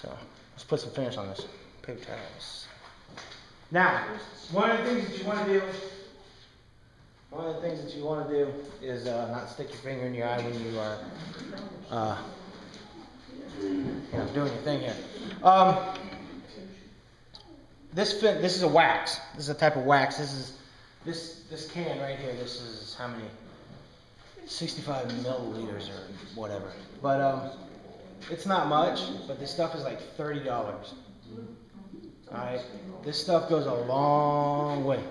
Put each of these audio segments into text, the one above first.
So let's put some finish on this. Paper towels. Now, one of the things that you want to do, one of the things that you want to do is uh, not stick your finger in your eye when you are, uh, you know, doing your thing here. Um, this this is a wax. This is a type of wax. This is this this can right here. This is how many? 65 milliliters or whatever. But um, it's not much. But this stuff is like thirty dollars. All right. This stuff goes a long way.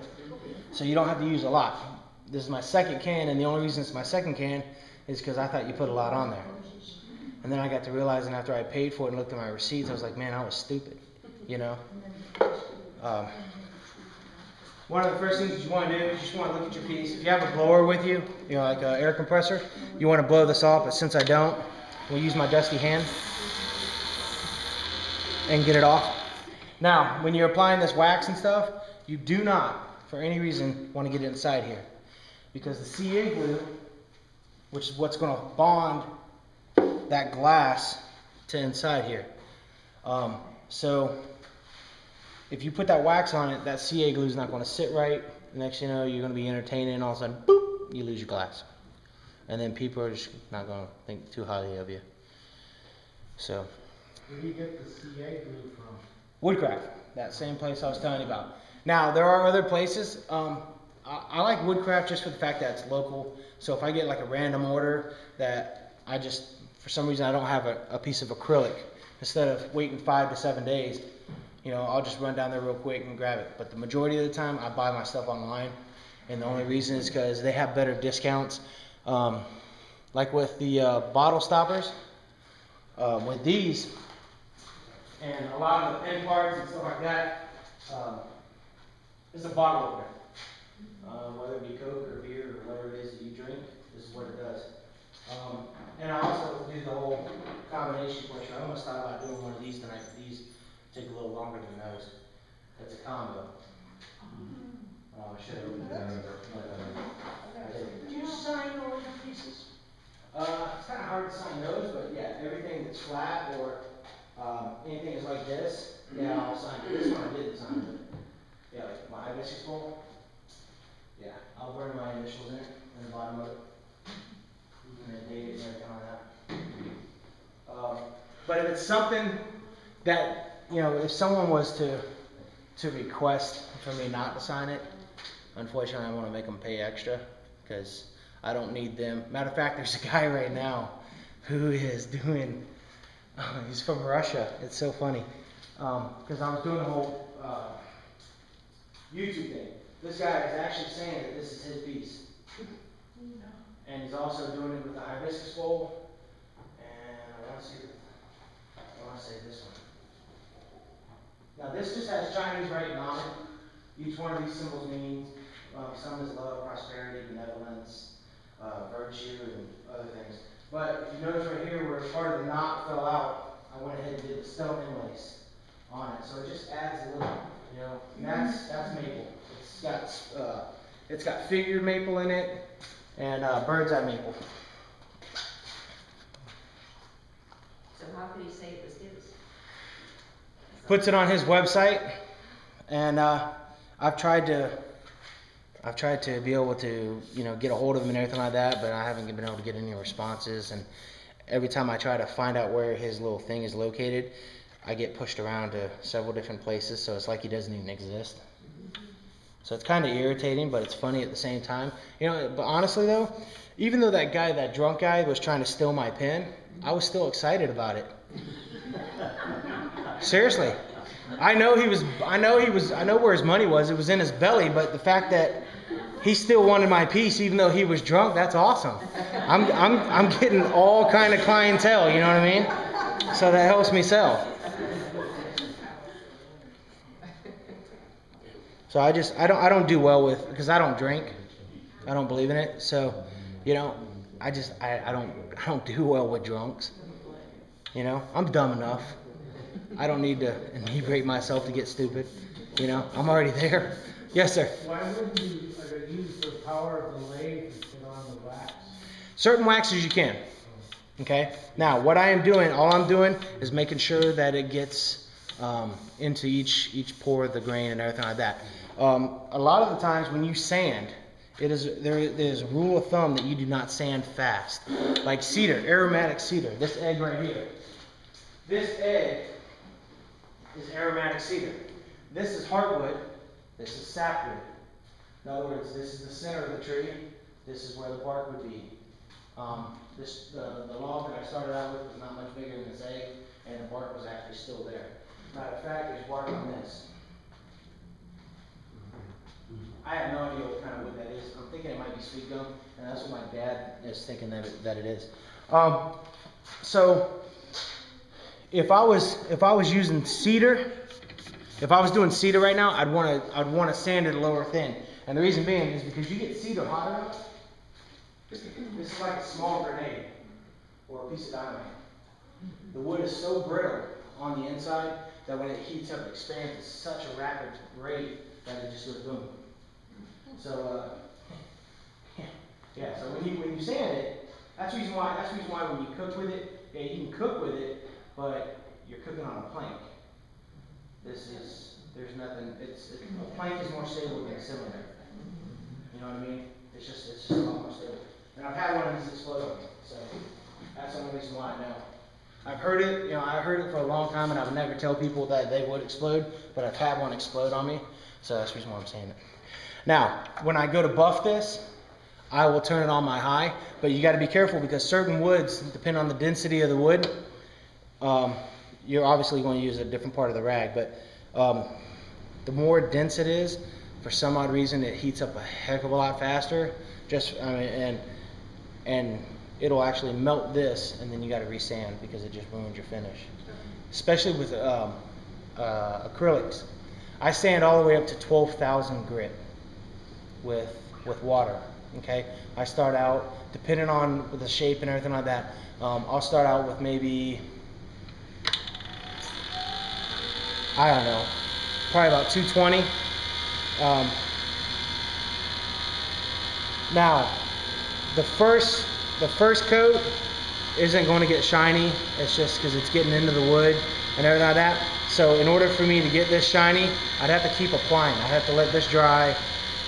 So you don't have to use a lot. This is my second can, and the only reason it's my second can is because I thought you put a lot on there. And then I got to realizing after I paid for it and looked at my receipts, I was like, man, I was stupid. You know. Um, one of the first things that you want to do is you just want to look at your piece. If you have a blower with you, you know, like an air compressor, you want to blow this off. But since I don't, we'll use my dusty hand and get it off. Now, when you're applying this wax and stuff, you do not, for any reason, want to get it inside here. Because the CA glue, which is what's going to bond that glass to inside here. Um, so if you put that wax on it, that CA glue is not going to sit right. Next you know, you're going to be entertaining, and all of a sudden, boop, you lose your glass. And then people are just not going to think too highly of you. So, Where do you get the CA glue from? Woodcraft, that same place I was telling you about. Now, there are other places. Um, I, I like Woodcraft just for the fact that it's local. So if I get like a random order that I just, for some reason, I don't have a, a piece of acrylic, instead of waiting five to seven days, you know, I'll just run down there real quick and grab it. But the majority of the time, I buy my stuff online, and the only reason is because they have better discounts. Um, like with the uh, bottle stoppers, uh, with these, and a lot of the pen parts and stuff like that, um, it's a bottle opener. Um, whether it be Coke or beer or whatever it is that you drink, this is what it does. Um, and I also do the whole combination portion. I'm gonna start by doing one of these tonight. These take a little longer than those. That's a combo. Oh, I should have opened it. Do you sign all your pieces? Uh, it's kind of hard to sign those, but yeah, everything that's flat or um, anything that's like this, yeah, I'll sign it. This one I did sign it. Yeah, like my hibiscus bowl. Yeah, I'll burn my initials in it, in the bottom of it. And then date it and everything like that. Um, but if it's something that, you know, if someone was to, to request for me not to sign it, unfortunately, I want to make them pay extra, because I don't need them. Matter of fact, there's a guy right now who is doing, he's from Russia. It's so funny. Because I was doing a whole uh, YouTube thing. This guy is actually saying that this is his piece. And he's also doing it with the hibiscus bowl. And I want to see, I want to say this one. Now, this just has Chinese writing on it. Each one of these symbols means, um, some is love, prosperity, benevolence, uh, virtue, and other things. But if you notice right here where part of the knot fell out, I went ahead and did the stone inlays on it. So it just adds a little, you know, and that's, that's maple. It's got, uh, it's got figured maple in it and, uh, bird's eye maple. So how could he say it was his? Puts it on his website and, uh, I've tried to, I've tried to be able to, you know, get a hold of him and everything like that, but I haven't been able to get any responses. And every time I try to find out where his little thing is located, I get pushed around to several different places, so it's like he doesn't even exist. So it's kind of irritating, but it's funny at the same time. You know, but honestly though, even though that guy, that drunk guy, was trying to steal my pen, I was still excited about it. Seriously. I know he was I know he was I know where his money was. It was in his belly, but the fact that he still wanted my piece even though he was drunk, that's awesome. I'm I'm I'm getting all kind of clientele, you know what I mean? So that helps me sell. So I just I don't I don't do well with because I don't drink. I don't believe in it. So, you know, I just I, I don't I don't do well with drunks. You know, I'm dumb enough. I don't need to inebriate myself to get stupid. You know, I'm already there. Yes, sir. Why wouldn't you use the power of the lathe to put on the wax? Certain waxes you can. Okay. Now, what I am doing, all I'm doing is making sure that it gets um, into each each pore of the grain and everything like that. Um, a lot of the times when you sand, it is there is a rule of thumb that you do not sand fast. Like cedar, aromatic cedar. This egg right here. This egg is aromatic cedar. This is heartwood. This is sapwood. In other words, this is the center of the tree. This is where the bark would be. Um, this, the, the log that I started out with was not much bigger than this egg, and the bark was actually still there. Matter of fact, there's bark on this. I have no idea what kind of wood that is. I'm thinking it might be sweet gum, and that's what my dad is thinking that it, that it is. Um, so, if I was if I was using cedar, if I was doing cedar right now, I'd want to I'd want to sand it lower thin. And the reason being is because you get cedar hot enough, this is like a small grenade or a piece of dynamite. The wood is so brittle on the inside that when it heats up, it expands at such a rapid rate that it just goes boom. So, uh, yeah, so when you, when you sand it, that's the reason why, that's the reason why when you cook with it, yeah, you can cook with it, but you're cooking on a plank. This is, there's nothing, it's, it- a plank is more stable than a cylinder. You know what I mean? It's just, it's just a lot more stable. And I've had one of these explode on me, so that's the only reason why I know. I've heard it, you know, I heard it for a long time and I would never tell people that they would explode, but I've had one explode on me, so that's the reason why I'm saying it. Now, when I go to buff this, I will turn it on my high, but you gotta be careful because certain woods, depending on the density of the wood, um, you're obviously going to use a different part of the rag, but um, the more dense it is, for some odd reason, it heats up a heck of a lot faster. Just, I mean, and and it'll actually melt this, and then you got to resand because it just ruins your finish. Especially with um, uh, acrylics, I sand all the way up to 12,000 grit with with water. Okay, I start out depending on the shape and everything like that. Um, I'll start out with maybe I don't know, probably about 220. Um, now, the first the first coat isn't going to get shiny. It's just because it's getting into the wood and everything like that. So in order for me to get this shiny, I'd have to keep applying. I'd have to let this dry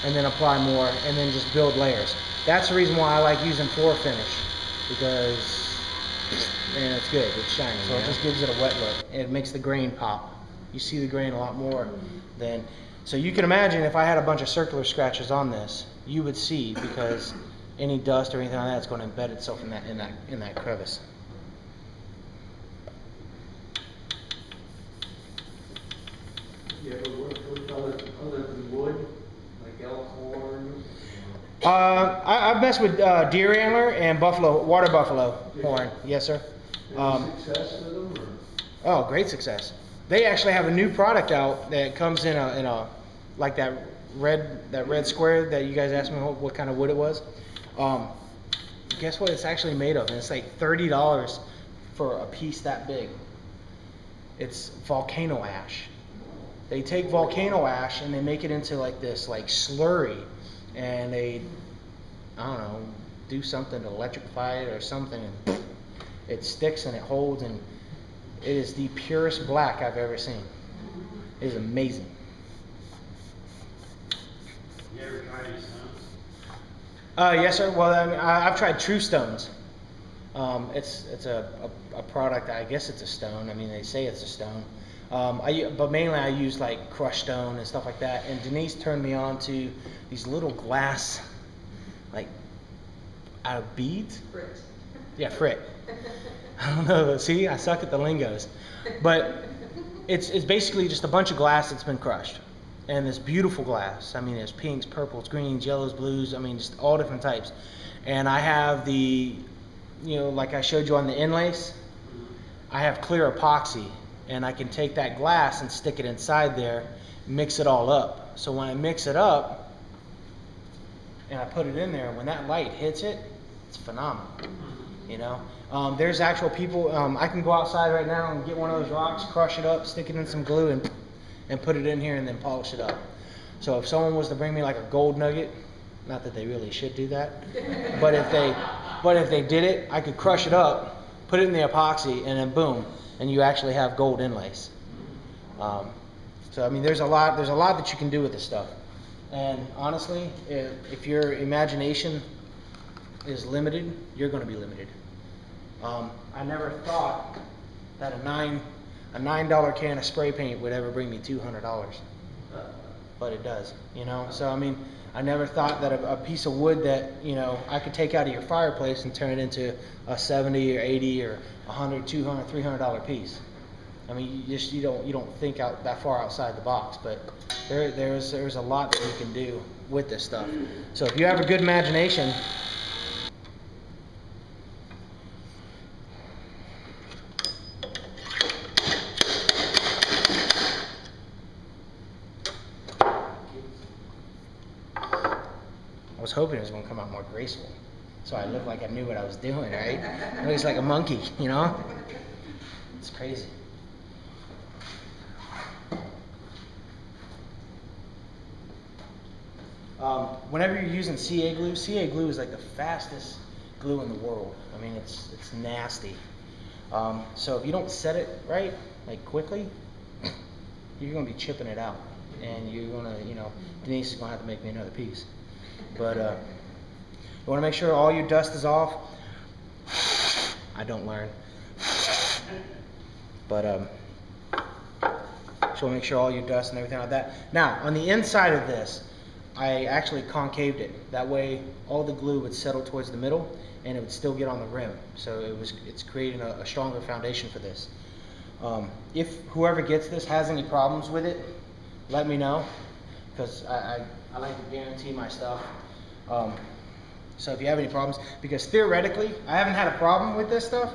and then apply more and then just build layers. That's the reason why I like using floor finish because man, it's good. It's shiny. So it just gives it a wet look. And it makes the grain pop. You see the grain a lot more than. So you can imagine if I had a bunch of circular scratches on this, you would see because any dust or anything like that is going to embed itself in that in that in that crevice. You ever work with other, other than wood, like elk horn? Uh, I, I've messed with uh, deer antler and buffalo, water buffalo horn. Yes, sir. Um, success with them, or? Oh, great success. They actually have a new product out that comes in a in a like that red that red square that you guys asked me what, what kind of wood it was. Um, guess what it's actually made of? And it's like thirty dollars for a piece that big. It's volcano ash. They take volcano ash and they make it into like this like slurry, and they I don't know do something to electrify it or something, and it sticks and it holds and it is the purest black I've ever seen. It is amazing. You ever try these stones? Uh, yes, sir. Well, I mean, I, I've tried TruStones. Um, it's it's a, a, a product. I guess it's a stone. I mean, they say it's a stone. Um, I but mainly I use like crushed stone and stuff like that. And Denise turned me on to these little glass, like out of beads. Brit. Yeah, frit. I don't know. See, I suck at the lingos. But it's it's basically just a bunch of glass that's been crushed, and this beautiful glass. I mean, there's pinks, purples, greens, yellows, blues. I mean, just all different types. And I have the, you know, like I showed you on the inlays. I have clear epoxy, and I can take that glass and stick it inside there, mix it all up. So when I mix it up, and I put it in there, when that light hits it, it's phenomenal. You know, um, there's actual people. Um, I can go outside right now and get one of those rocks, crush it up, stick it in some glue, and and put it in here, and then polish it up. So if someone was to bring me like a gold nugget, not that they really should do that, but if they, but if they did it, I could crush it up, put it in the epoxy, and then boom, and you actually have gold inlays. Um, so I mean, there's a lot. There's a lot that you can do with this stuff. And honestly, if, if your imagination is limited, you're going to be limited. Um, I never thought that a nine a nine dollar can of spray paint would ever bring me two hundred dollars, but it does. You know, so I mean, I never thought that a, a piece of wood that you know I could take out of your fireplace and turn it into a seventy or eighty or a hundred, two hundred, three hundred dollar piece. I mean, you just you don't you don't think out that far outside the box, but there there's there's a lot that you can do with this stuff. So if you have a good imagination, I was hoping it was going to come out more graceful, so I looked like I knew what I was doing, right? It looks like a monkey, you know? It's crazy. Um, whenever you're using CA glue, CA glue is like the fastest glue in the world. I mean, it's it's nasty. Um, so if you don't set it right, like quickly, you're gonna be chipping it out, and you're gonna, you know, Denise is gonna have to make me another piece. But uh, you wanna make sure all your dust is off. I don't learn, but um, so make sure all your dust and everything like that. Now, on the inside of this, I actually concaved it. That way, all the glue would settle towards the middle, and it would still get on the rim. So it was, it's creating a, a stronger foundation for this. Um, if whoever gets this has any problems with it, let me know, because I, I, I like to guarantee my stuff. Um, so if you have any problems, because theoretically, I haven't had a problem with this stuff,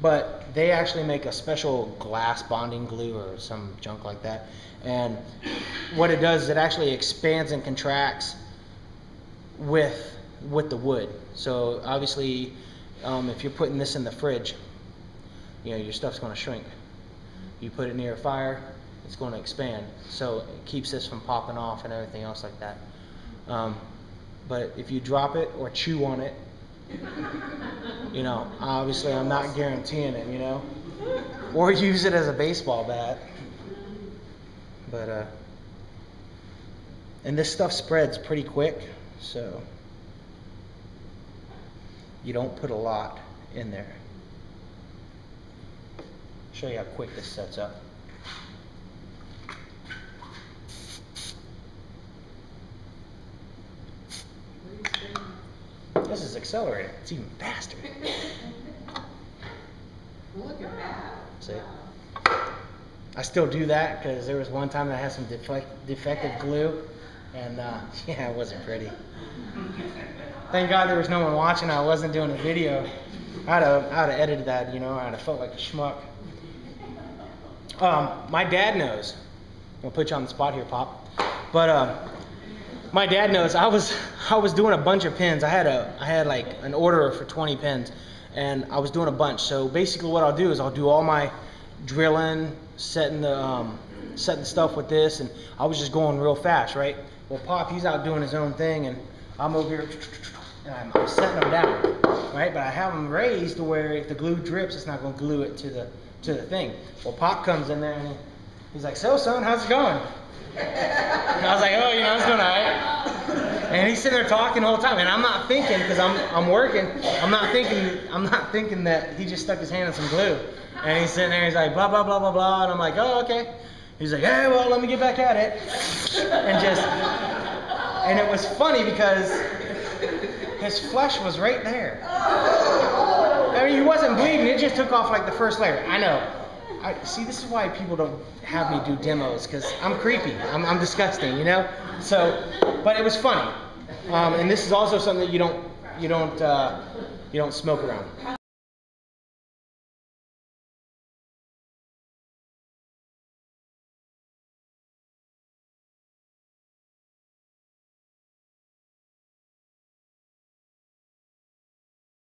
but they actually make a special glass bonding glue or some junk like that. And what it does is it actually expands and contracts with with the wood. So obviously, um, if you're putting this in the fridge, you know your stuff's going to shrink. You put it near a fire, it's going to expand. So it keeps this from popping off and everything else like that. Um, but if you drop it or chew on it, you know, obviously I'm not guaranteeing it, you know, or use it as a baseball bat. But uh, and this stuff spreads pretty quick, so you don't put a lot in there. Show you how quick this sets up. It's even faster. Look at that. See? I still do that because there was one time that I had some defective glue, and uh, yeah, it wasn't pretty. Thank God there was no one watching. I wasn't doing a video. I'd have, I'd have edited that, you know. I'd have felt like a schmuck. Um, my dad knows. I'm gonna put you on the spot here, Pop. But uh, my dad knows. I was I was doing a bunch of pins. I had a I had like an order for 20 pins, and I was doing a bunch. So basically, what I'll do is I'll do all my drilling, setting the um, setting stuff with this, and I was just going real fast, right? Well, Pop, he's out doing his own thing, and I'm over here, and I'm, I'm setting them down, right? But I have them raised to where if the glue drips, it's not going to glue it to the to the thing. Well, Pop comes in there and he's like, "So, son, how's it going?" And I was like, "Oh, you know, it's going alright." And he's sitting there talking the whole time, and I'm not thinking because I'm I'm working. I'm not thinking I'm not thinking that he just stuck his hand in some glue. And he's sitting there, he's like, blah blah blah blah blah, and I'm like, "Oh, okay." He's like, "Hey, well, let me get back at it," and just and it was funny because his flesh was right there. I mean, he wasn't bleeding. It just took off like the first layer. I know. I, see, this is why people don't have me do demos because I'm creepy. I'm, I'm disgusting, you know. So, but it was funny. Um, and this is also something that you don't you don't uh, you don't smoke around.